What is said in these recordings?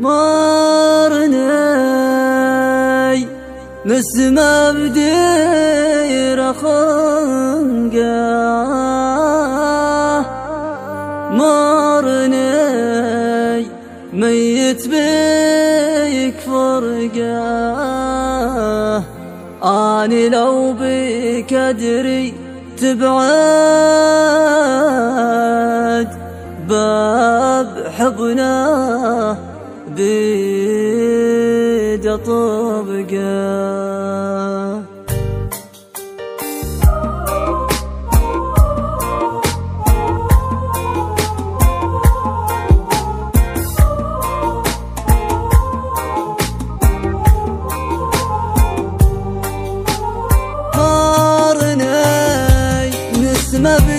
مارني نسمة بدير خنقه مارني ميت بيك فرقه آني لو بك أدري تبعد. باب حضنه بيد طبقه مبدير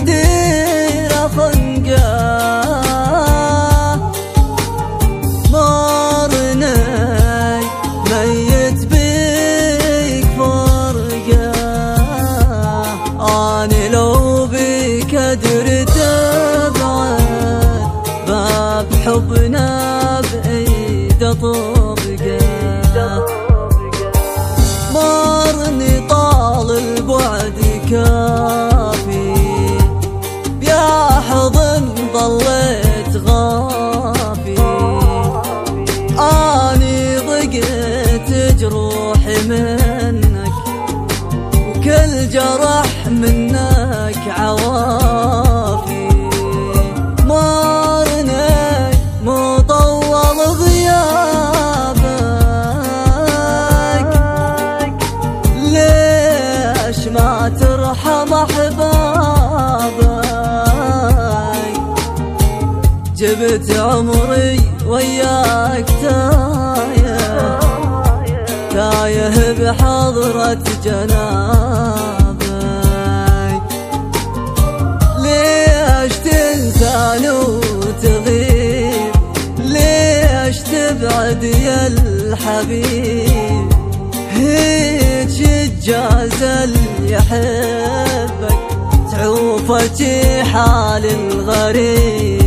اني لو بيك ادري تبعد باب حبنا بايد طبقه مارني طال البعد كان ظليت غافي. آني ضقت جروحي منك جرح منك عوافي. مارني مطول غيابك. ليش ما ترحم أحبابك؟ جبت عمري وياك تايه. تايه بحضرة جنابك يا الحبيب هيج الجاز يحبك تعوفة حال الغريب.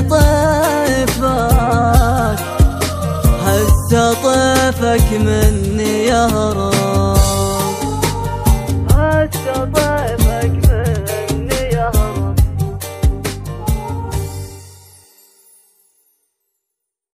طيفك هسه طيفك مني يهرب